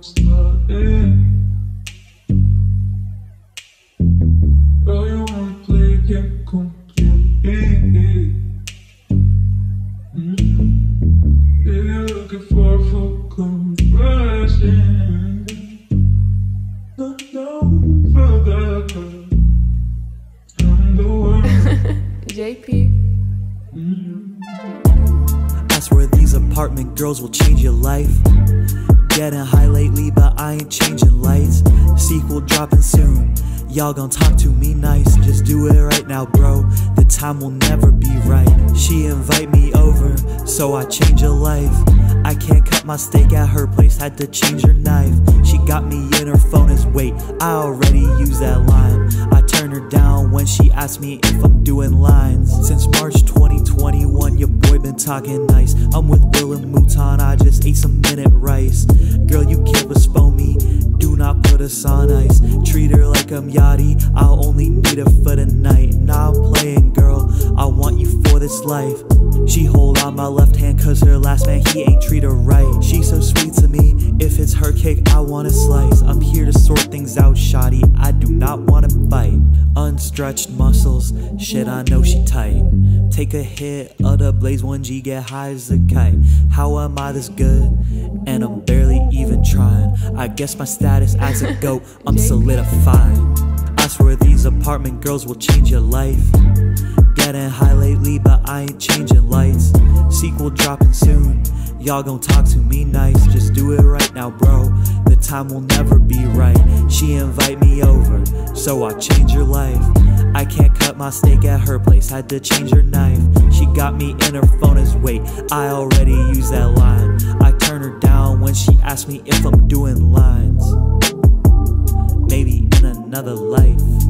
starting. Oh, you wanna play get complete. Mm-hmm. If you're looking for full conversion, look no further. I'm the one. JP. I swear these apartment girls will change your life. Getting high lately, but I ain't changing lights. Sequel dropping soon. Y'all gon' talk to me nice. Just do it right now, bro. The time will never be right. She invite me over, so I change her life. I can't cut my steak at her place, had to change her knife. She got me in her phone as wait, I already used that line. I turn her down when she asks me if I'm doing lines. Since March 2021, your boy been talking nice. I'm with Will and Mouton, I just ate some minute put us on ice. Treat her like I'm Yachty, I'll only need her for the night. Now I'm playing, girl, I want you for this life. She hold on my left hand cause her last man he ain't treat her right. She's so sweet to me, if it's her cake I want a slice. I'm here to sort things out, shoddy, Unstretched muscles, shit I know she tight. Take a hit of the blaze 1G, get high as a kite. How am I this good? And I'm barely even trying. I guess my status as a goat, I'm solidifying. I swear these apartment girls will change your life. Getting high lately, but I ain't changing lights. Sequel dropping soon. Y'all gon' talk to me nice. Just do it right now, bro. Time will never be right. She invite me over, so I change her life. I can't cut my steak at her place, had to change her knife. She got me in her phone as wait, I already use that line. I turn her down when she asks me if I'm doing lines. Maybe in another life.